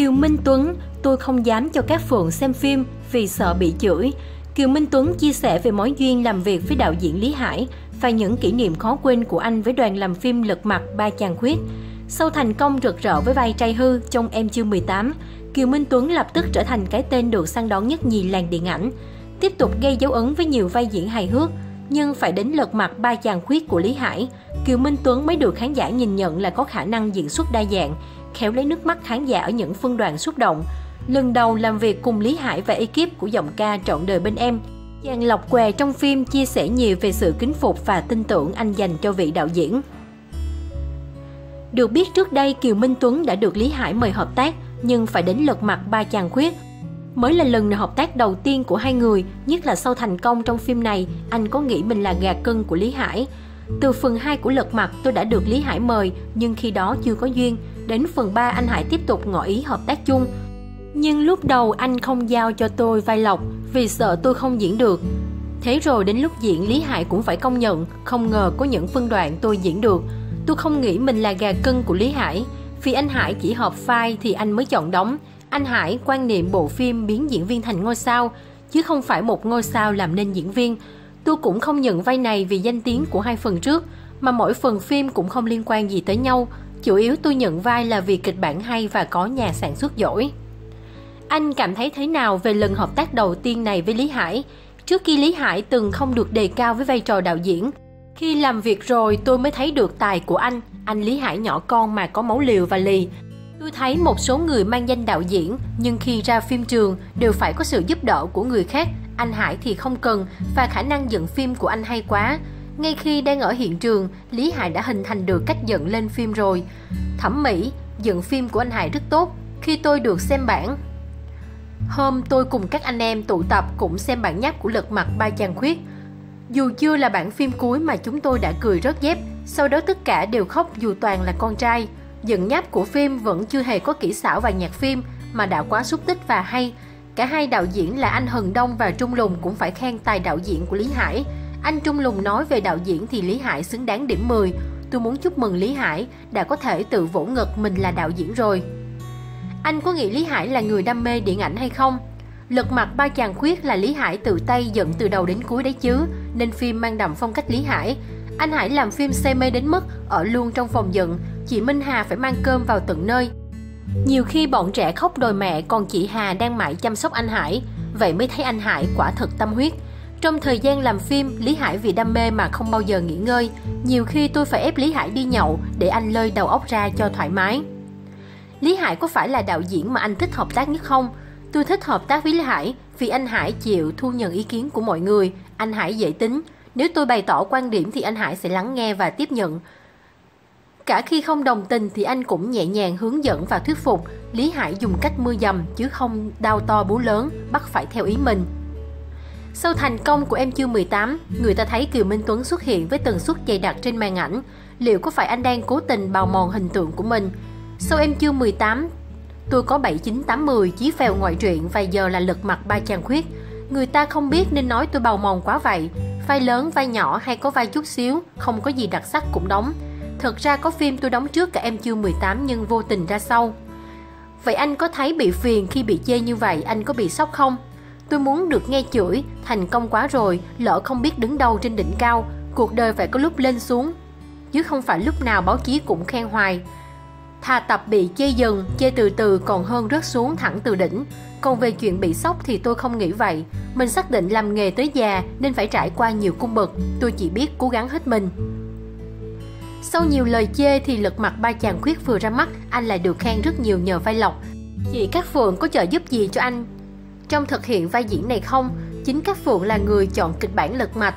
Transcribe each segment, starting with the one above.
Kiều Minh Tuấn, tôi không dám cho các phượng xem phim vì sợ bị chửi. Kiều Minh Tuấn chia sẻ về mối duyên làm việc với đạo diễn Lý Hải và những kỷ niệm khó quên của anh với đoàn làm phim Lật Mặt Ba Chàng Khuyết. Sau thành công rực rỡ với vai trai hư trong Em Chưa 18, Kiều Minh Tuấn lập tức trở thành cái tên được săn đón nhất nhì làng điện ảnh. Tiếp tục gây dấu ấn với nhiều vai diễn hài hước, nhưng phải đến lật mặt ba chàng khuyết của Lý Hải, Kiều Minh Tuấn mới được khán giả nhìn nhận là có khả năng diễn xuất đa dạng, khéo lấy nước mắt khán giả ở những phân đoạn xúc động. Lần đầu làm việc cùng Lý Hải và ekip của giọng ca Trọn đời bên em, chàng lọc què trong phim chia sẻ nhiều về sự kính phục và tin tưởng anh dành cho vị đạo diễn. Được biết trước đây Kiều Minh Tuấn đã được Lý Hải mời hợp tác, nhưng phải đến lật mặt ba chàng khuyết. Mới là lần hợp tác đầu tiên của hai người, nhất là sau thành công trong phim này, anh có nghĩ mình là gà cưng của Lý Hải. Từ phần 2 của Lật Mặt tôi đã được Lý Hải mời, nhưng khi đó chưa có duyên. Đến phần 3 anh Hải tiếp tục ngỏ ý hợp tác chung. Nhưng lúc đầu anh không giao cho tôi vai lộc vì sợ tôi không diễn được. Thế rồi đến lúc diễn Lý Hải cũng phải công nhận, không ngờ có những phân đoạn tôi diễn được. Tôi không nghĩ mình là gà cưng của Lý Hải, vì anh Hải chỉ hợp vai thì anh mới chọn đóng. Anh Hải quan niệm bộ phim biến diễn viên thành ngôi sao, chứ không phải một ngôi sao làm nên diễn viên. Tôi cũng không nhận vai này vì danh tiếng của hai phần trước, mà mỗi phần phim cũng không liên quan gì tới nhau. Chủ yếu tôi nhận vai là vì kịch bản hay và có nhà sản xuất giỏi. Anh cảm thấy thế nào về lần hợp tác đầu tiên này với Lý Hải? Trước khi Lý Hải từng không được đề cao với vai trò đạo diễn. Khi làm việc rồi tôi mới thấy được tài của anh. Anh Lý Hải nhỏ con mà có máu liều và lì. Tôi thấy một số người mang danh đạo diễn, nhưng khi ra phim trường đều phải có sự giúp đỡ của người khác. Anh Hải thì không cần, và khả năng dựng phim của anh hay quá. Ngay khi đang ở hiện trường, Lý Hải đã hình thành được cách dựng lên phim rồi. Thẩm mỹ, dựng phim của anh Hải rất tốt. Khi tôi được xem bản, Hôm tôi cùng các anh em tụ tập cũng xem bản nháp của Lật Mặt Ba Chàng Khuyết. Dù chưa là bản phim cuối mà chúng tôi đã cười rớt dép, sau đó tất cả đều khóc dù toàn là con trai. Dựng nháp của phim vẫn chưa hề có kỹ xảo và nhạc phim mà đã quá xúc tích và hay. Cả hai đạo diễn là anh Hần Đông và Trung Lùng cũng phải khen tài đạo diễn của Lý Hải. Anh Trung Lùng nói về đạo diễn thì Lý Hải xứng đáng điểm 10. Tôi muốn chúc mừng Lý Hải đã có thể tự vỗ ngực mình là đạo diễn rồi. Anh có nghĩ Lý Hải là người đam mê điện ảnh hay không? Lật mặt ba chàng khuyết là Lý Hải tự tay dựng từ đầu đến cuối đấy chứ, nên phim mang đậm phong cách Lý Hải. Anh Hải làm phim say mê đến mức ở luôn trong phòng dựng, chị Minh Hà phải mang cơm vào tận nơi. Nhiều khi bọn trẻ khóc đòi mẹ còn chị Hà đang mãi chăm sóc anh Hải, vậy mới thấy anh Hải quả thật tâm huyết. Trong thời gian làm phim, Lý Hải vì đam mê mà không bao giờ nghỉ ngơi. Nhiều khi tôi phải ép Lý Hải đi nhậu để anh lơi đầu óc ra cho thoải mái. Lý Hải có phải là đạo diễn mà anh thích hợp tác nhất không? Tôi thích hợp tác với Lý Hải vì anh Hải chịu thu nhận ý kiến của mọi người, anh Hải dễ tính. Nếu tôi bày tỏ quan điểm thì anh Hải sẽ lắng nghe và tiếp nhận. Cả khi không đồng tình thì anh cũng nhẹ nhàng hướng dẫn và thuyết phục. Lý Hải dùng cách mưa dầm chứ không đau to bú lớn, bắt phải theo ý mình. Sau thành công của Em Chưa 18, người ta thấy Kiều Minh Tuấn xuất hiện với tần suất dày đặc trên màn ảnh. Liệu có phải anh đang cố tình bào mòn hình tượng của mình? Sau Em Chưa 18, tôi có 7980 chí phèo ngoại truyện và giờ là lật mặt ba chàng khuyết. Người ta không biết nên nói tôi bào mòn quá vậy. Vai lớn, vai nhỏ hay có vai chút xíu, không có gì đặc sắc cũng đóng. Thật ra có phim tôi đóng trước cả Em Chưa 18 nhưng vô tình ra sau. Vậy anh có thấy bị phiền khi bị chê như vậy, anh có bị sốc không? Tôi muốn được nghe chửi, thành công quá rồi, lỡ không biết đứng đâu trên đỉnh cao, cuộc đời phải có lúc lên xuống. Chứ không phải lúc nào báo chí cũng khen hoài. Thà tập bị chê dần, chê từ từ còn hơn rớt xuống thẳng từ đỉnh. Còn về chuyện bị sốc thì tôi không nghĩ vậy. Mình xác định làm nghề tới già nên phải trải qua nhiều cung bậc. Tôi chỉ biết cố gắng hết mình. Sau nhiều lời chê thì lật mặt ba chàng khuyết vừa ra mắt, anh lại được khen rất nhiều nhờ vai lọc Chị Cát Phượng có trợ giúp gì cho anh trong thực hiện vai diễn này không? Chính các Phượng là người chọn kịch bản lật mạch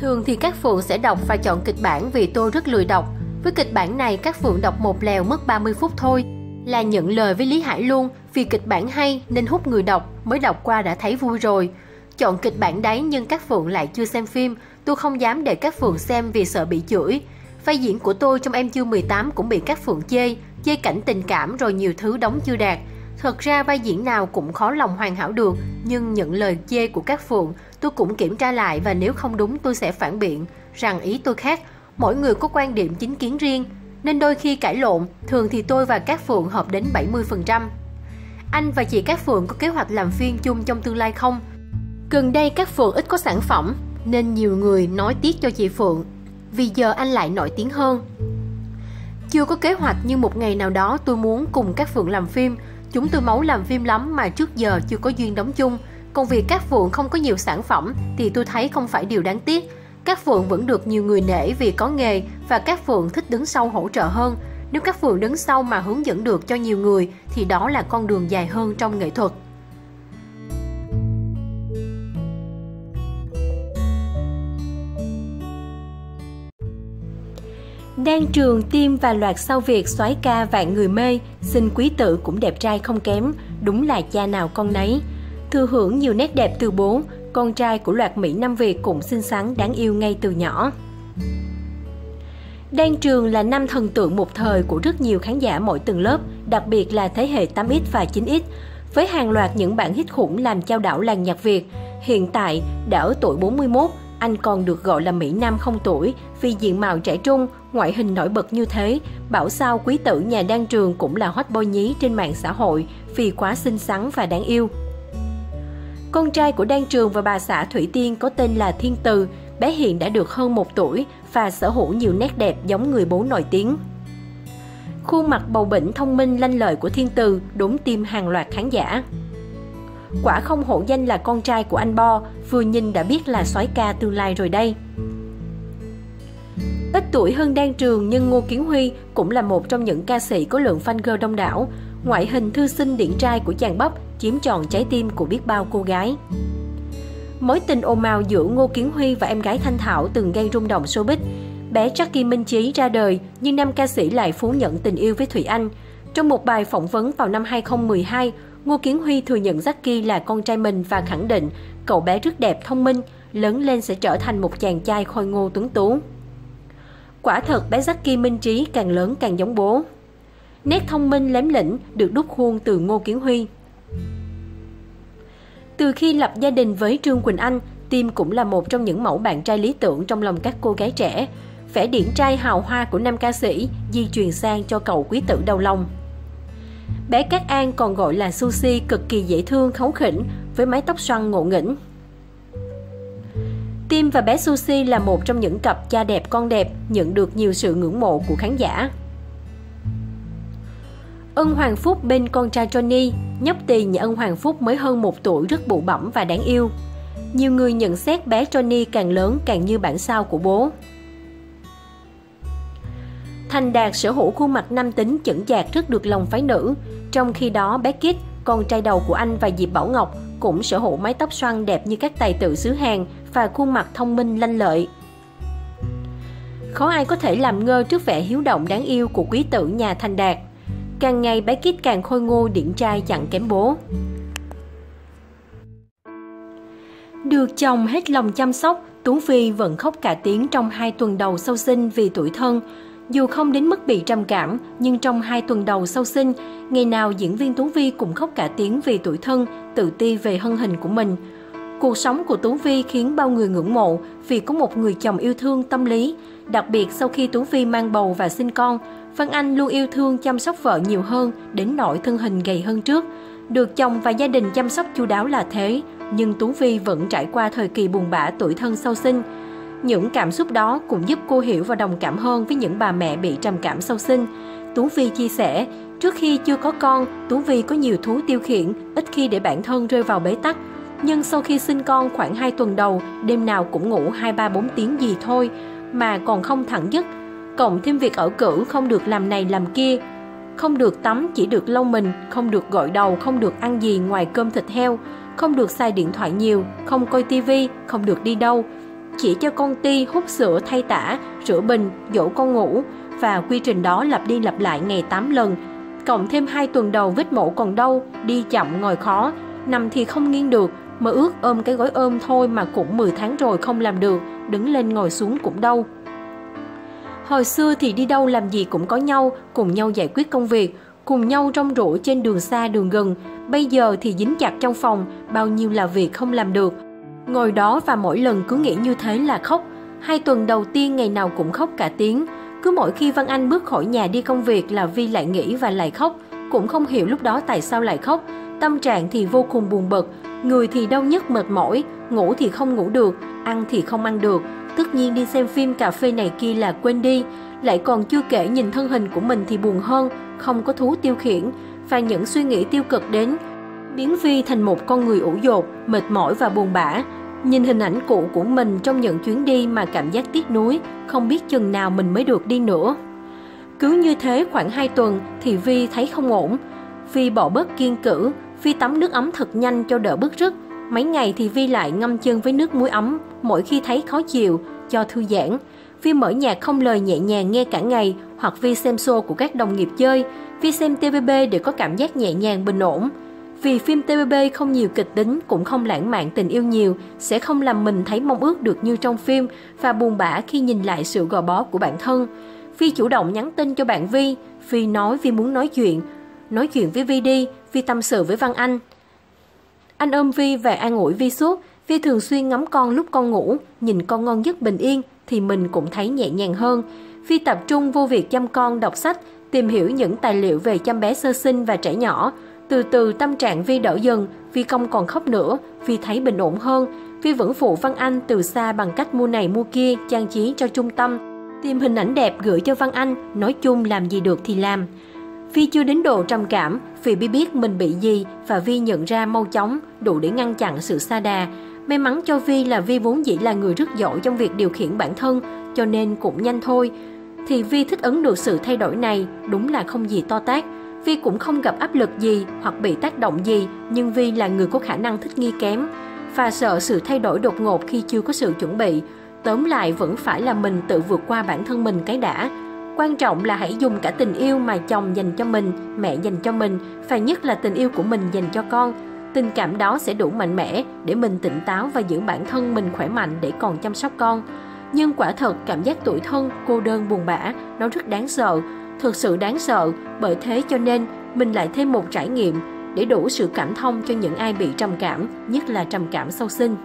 Thường thì các Phượng sẽ đọc và chọn kịch bản vì tôi rất lười đọc. Với kịch bản này, các Phượng đọc một lèo mất 30 phút thôi. Là nhận lời với Lý Hải luôn, vì kịch bản hay nên hút người đọc, mới đọc qua đã thấy vui rồi. Chọn kịch bản đấy nhưng các Phượng lại chưa xem phim, tôi không dám để các Phượng xem vì sợ bị chửi. Vai diễn của tôi trong Em Chưa 18 cũng bị các Phượng chê, chê cảnh tình cảm rồi nhiều thứ đóng chưa đạt. Thật ra vai diễn nào cũng khó lòng hoàn hảo được, nhưng những lời chê của các phượng tôi cũng kiểm tra lại và nếu không đúng tôi sẽ phản biện rằng ý tôi khác. Mỗi người có quan điểm chính kiến riêng, nên đôi khi cãi lộn, thường thì tôi và các phượng hợp đến 70%. Anh và chị Cát Phượng có kế hoạch làm phim chung trong tương lai không? Gần đây các Phượng ít có sản phẩm, nên nhiều người nói tiếc cho chị Phượng. Vì giờ anh lại nổi tiếng hơn. Chưa có kế hoạch nhưng một ngày nào đó tôi muốn cùng các Phượng làm phim. Chúng tôi máu làm phim lắm mà trước giờ chưa có duyên đóng chung. Còn việc các Phượng không có nhiều sản phẩm thì tôi thấy không phải điều đáng tiếc. các Phượng vẫn được nhiều người nể vì có nghề và các Phượng thích đứng sau hỗ trợ hơn. Nếu các Phượng đứng sau mà hướng dẫn được cho nhiều người thì đó là con đường dài hơn trong nghệ thuật. Đan trường tiêm và loạt sau việc soái ca vạn người mê, xin quý tử cũng đẹp trai không kém, đúng là cha nào con nấy. Thừa hưởng nhiều nét đẹp từ bố, con trai của loạt Mỹ Nam Việt cũng xinh xắn đáng yêu ngay từ nhỏ. Đan Trường là năm thần tượng một thời của rất nhiều khán giả mỗi tầng lớp, đặc biệt là thế hệ 8X và 9X. Với hàng loạt những bản hit khủng làm trao đảo làng nhạc Việt, hiện tại đã ở tuổi 41, anh còn được gọi là Mỹ Nam không tuổi vì diện mạo trẻ trung, ngoại hình nổi bật như thế. Bảo sao quý tử nhà Đan Trường cũng là hot boy nhí trên mạng xã hội vì quá xinh xắn và đáng yêu. Con trai của Đan Trường và bà xã Thủy Tiên có tên là Thiên Từ, bé hiện đã được hơn một tuổi và sở hữu nhiều nét đẹp giống người bố nổi tiếng. Khuôn mặt bầu bỉnh thông minh lanh lợi của Thiên Từ đúng tim hàng loạt khán giả. Quả không hổ danh là con trai của anh Bo, vừa nhìn đã biết là soái ca tương lai rồi đây. Ít tuổi hơn Đan Trường nhưng Ngô Kiến Huy cũng là một trong những ca sĩ có lượng fan girl đông đảo. Ngoại hình thư sinh điển trai của chàng bắp chiếm trọn trái tim của biết bao cô gái. Mối tình ồn ào giữa Ngô Kiến Huy và em gái Thanh Thảo từng gây rung động showbiz. Bé Jackie Minh Chí ra đời, nhưng nam ca sĩ lại phú nhận tình yêu với Thủy Anh. Trong một bài phỏng vấn vào năm 2012, Ngô Kiến Huy thừa nhận Jackie là con trai mình và khẳng định cậu bé rất đẹp, thông minh, lớn lên sẽ trở thành một chàng trai khôi ngô tuấn tú. Quả thật bé Jackie Minh Trí càng lớn càng giống bố. Nét thông minh lém lĩnh được đúc khuôn từ Ngô Kiến Huy. Từ khi lập gia đình với Trương Quỳnh Anh, Tim cũng là một trong những mẫu bạn trai lý tưởng trong lòng các cô gái trẻ. Vẻ điển trai hào hoa của nam ca sĩ di truyền sang cho cậu quý tử đầu lòng. Bé Cát An còn gọi là Sushi cực kỳ dễ thương khấu khỉnh với mái tóc xoăn ngộ nghĩnh. Tim và bé Sushi là một trong những cặp cha đẹp con đẹp nhận được nhiều sự ngưỡng mộ của khán giả. Ân Hoàng Phúc bên con trai Johnny, nhóc tỳ nhà ân Hoàng Phúc mới hơn một tuổi rất bụ bẩm và đáng yêu. Nhiều người nhận xét bé Johnny càng lớn càng như bản sao của bố. Thành Đạt sở hữu khuôn mặt nam tính chững chạc rất được lòng phái nữ, trong khi đó bé Kit, con trai đầu của anh và Diệp Bảo Ngọc cũng sở hữu mái tóc xoăn đẹp như các tài tử xứ Hàn và khuôn mặt thông minh lanh lợi. Khó ai có thể làm ngơ trước vẻ hiếu động đáng yêu của quý tử nhà Thành Đạt. Càng ngày bé Kit càng khôi ngô điển trai chẳng kém bố. Được chồng hết lòng chăm sóc, Tú Phi vẫn khóc cả tiếng trong hai tuần đầu sau sinh vì tuổi thân. Dù không đến mức bị trầm cảm, nhưng trong hai tuần đầu sau sinh, ngày nào diễn viên Tú Vi cũng khóc cả tiếng vì tuổi thân, tự ti về thân hình của mình. Cuộc sống của Tú Vi khiến bao người ngưỡng mộ vì có một người chồng yêu thương tâm lý. Đặc biệt sau khi Tú Vi mang bầu và sinh con, văn Anh luôn yêu thương chăm sóc vợ nhiều hơn đến nỗi thân hình gầy hơn trước. Được chồng và gia đình chăm sóc chu đáo là thế, nhưng Tú Vi vẫn trải qua thời kỳ buồn bã tuổi thân sau sinh. Những cảm xúc đó cũng giúp cô hiểu và đồng cảm hơn với những bà mẹ bị trầm cảm sau sinh. Tú Vi chia sẻ, trước khi chưa có con, Tú Vi có nhiều thú tiêu khiển, ít khi để bản thân rơi vào bế tắc. Nhưng sau khi sinh con khoảng 2 tuần đầu, đêm nào cũng ngủ 2-3-4 tiếng gì thôi, mà còn không thẳng giấc. Cộng thêm việc ở cử không được làm này làm kia, không được tắm chỉ được lau mình, không được gội đầu, không được ăn gì ngoài cơm thịt heo, không được xài điện thoại nhiều, không coi tivi, không được đi đâu. Chỉ cho công ty hút sữa thay tả, rửa bình, dỗ con ngủ và quy trình đó lặp đi lặp lại ngày 8 lần. Cộng thêm 2 tuần đầu vết mổ còn đau, đi chậm ngồi khó, nằm thì không nghiêng được, mơ ước ôm cái gói ôm thôi mà cũng 10 tháng rồi không làm được, đứng lên ngồi xuống cũng đau. Hồi xưa thì đi đâu làm gì cũng có nhau, cùng nhau giải quyết công việc, cùng nhau rong rủi trên đường xa đường gần. Bây giờ thì dính chặt trong phòng, bao nhiêu là việc không làm được. Ngồi đó và mỗi lần cứ nghĩ như thế là khóc. Hai tuần đầu tiên ngày nào cũng khóc cả tiếng. Cứ mỗi khi Văn Anh bước khỏi nhà đi công việc là Vi lại nghĩ và lại khóc. cũng không hiểu lúc đó tại sao lại khóc. Tâm trạng thì vô cùng buồn bực, người thì đau nhức mệt mỏi, ngủ thì không ngủ được, ăn thì không ăn được. Tất nhiên đi xem phim cà phê này kia là quên đi, lại còn chưa kể nhìn thân hình của mình thì buồn hơn, không có thú tiêu khiển, và những suy nghĩ tiêu cực đến biến Vi thành một con người ủ dột, mệt mỏi và buồn bã. Nhìn hình ảnh cũ của mình trong những chuyến đi mà cảm giác tiếc nuối, không biết chừng nào mình mới được đi nữa. Cứ như thế khoảng 2 tuần thì Vi thấy không ổn. Vi bỏ bớt kiên cử, Vi tắm nước ấm thật nhanh cho đỡ bức rứt. Mấy ngày thì Vi lại ngâm chân với nước muối ấm mỗi khi thấy khó chịu, cho thư giãn. Vi mở nhạc không lời nhẹ nhàng nghe cả ngày hoặc Vi xem show của các đồng nghiệp chơi. Vi xem TVB để có cảm giác nhẹ nhàng bình ổn. Vì phim TBB không nhiều kịch tính cũng không lãng mạn tình yêu nhiều, sẽ không làm mình thấy mong ước được như trong phim và buồn bã khi nhìn lại sự gò bó của bản thân. Phi chủ động nhắn tin cho bạn Vi, Phi nói Vi muốn nói chuyện. Nói chuyện với Vi đi, Vi tâm sự với Văn Anh. Anh ôm Vi và an ủi Vi suốt, Vi thường xuyên ngắm con lúc con ngủ, nhìn con ngon giấc bình yên thì mình cũng thấy nhẹ nhàng hơn. Vi tập trung vô việc chăm con đọc sách, tìm hiểu những tài liệu về chăm bé sơ sinh và trẻ nhỏ. Từ từ tâm trạng Vi đỡ dần, Vi không còn khóc nữa, Vi thấy bình ổn hơn. Vi vẫn phụ Văn Anh từ xa bằng cách mua này mua kia, trang trí cho trung tâm. Tìm hình ảnh đẹp gửi cho Văn Anh, nói chung làm gì được thì làm. Vi chưa đến độ trầm cảm, vì Vi biết mình bị gì và Vi nhận ra mau chóng, đủ để ngăn chặn sự xa đà. May mắn cho Vi là Vi vốn dĩ là người rất giỏi trong việc điều khiển bản thân, cho nên cũng nhanh thôi. Thì Vi thích ứng được sự thay đổi này, đúng là không gì to tát. Vi cũng không gặp áp lực gì hoặc bị tác động gì, nhưng Vi là người có khả năng thích nghi kém và sợ sự thay đổi đột ngột khi chưa có sự chuẩn bị. Tóm lại vẫn phải là mình tự vượt qua bản thân mình cái đã. Quan trọng là hãy dùng cả tình yêu mà chồng dành cho mình, mẹ dành cho mình và nhất là tình yêu của mình dành cho con. Tình cảm đó sẽ đủ mạnh mẽ để mình tỉnh táo và giữ bản thân mình khỏe mạnh để còn chăm sóc con. Nhưng quả thật cảm giác tuổi thân, cô đơn buồn bã, nó rất đáng sợ, thực sự đáng sợ, bởi thế cho nên mình lại thêm một trải nghiệm để đủ sự cảm thông cho những ai bị trầm cảm, nhất là trầm cảm sau sinh.